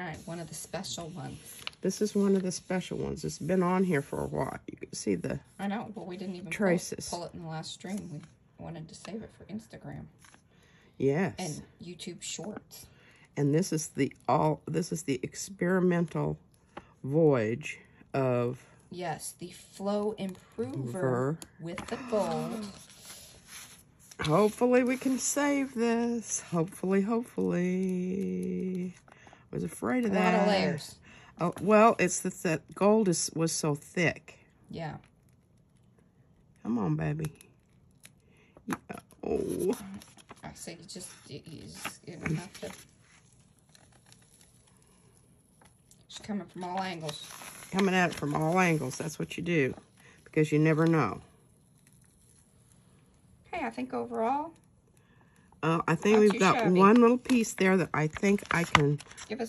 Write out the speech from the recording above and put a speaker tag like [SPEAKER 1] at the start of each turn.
[SPEAKER 1] right, one of the special ones.
[SPEAKER 2] This is one of the special ones. It's been on here for a while. You can see the
[SPEAKER 1] I know, but we didn't even
[SPEAKER 2] Traces.
[SPEAKER 1] pull it in the last stream. We wanted to save it for Instagram
[SPEAKER 2] yes.
[SPEAKER 1] and YouTube Shorts.
[SPEAKER 2] and this is the all this is the experimental voyage of
[SPEAKER 1] Yes, the Flow Improver
[SPEAKER 2] Ver.
[SPEAKER 1] with the gold.
[SPEAKER 2] hopefully we can save this hopefully hopefully was afraid of
[SPEAKER 1] A
[SPEAKER 2] of
[SPEAKER 1] lot
[SPEAKER 2] that
[SPEAKER 1] of layers.
[SPEAKER 2] oh well it's that that gold is was so thick
[SPEAKER 1] Yeah.
[SPEAKER 2] come on baby Yeah. oh
[SPEAKER 1] I say you just you, just you don't have to. She's coming from all angles.
[SPEAKER 2] coming at it from all angles that's what you do because you never know
[SPEAKER 1] Hey, I think overall,
[SPEAKER 2] uh, I think we've got one little piece there that I think I can
[SPEAKER 1] give us